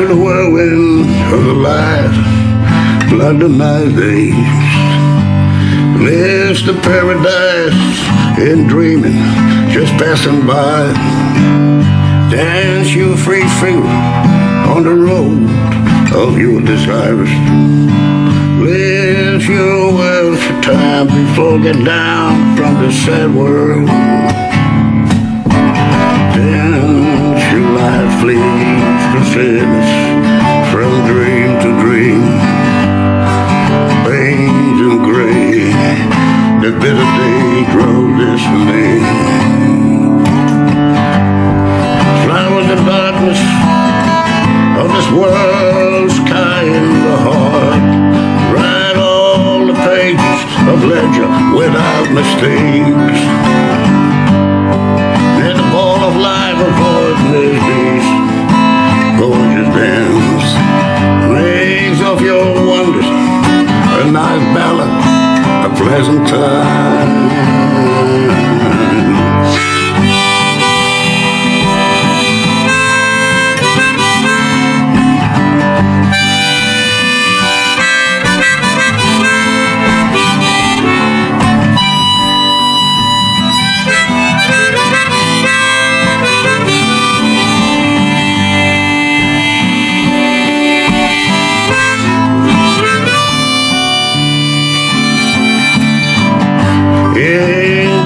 into the whirlwind of the life, London days. Lives the paradise in dreaming, just passing by. Dance your free finger on the road of your desires. Live your wealth time before get down from the sad world. Mistakes. Let the ball of life avoid these gorgeous dance. Raise of your wonders, a nice ballad, a pleasant time.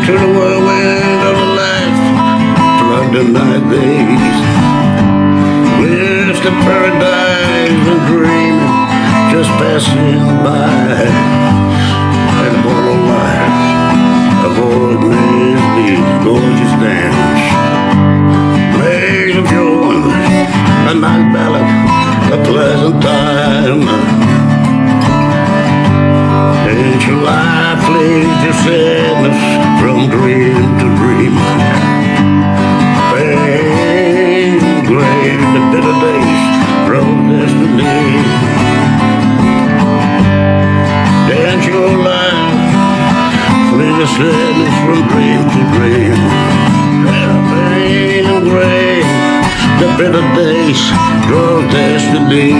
Into the whirlwind of life, the night days. Lives the paradise and dreaming, just passing by. Of gorgeous dance. Of wonders, a night a pleasant time. And your life leads your sadness from dream to dream. Pain, the bitter from destiny. The sadness from dream to dream. Pain and grave, the bitter days draw destiny.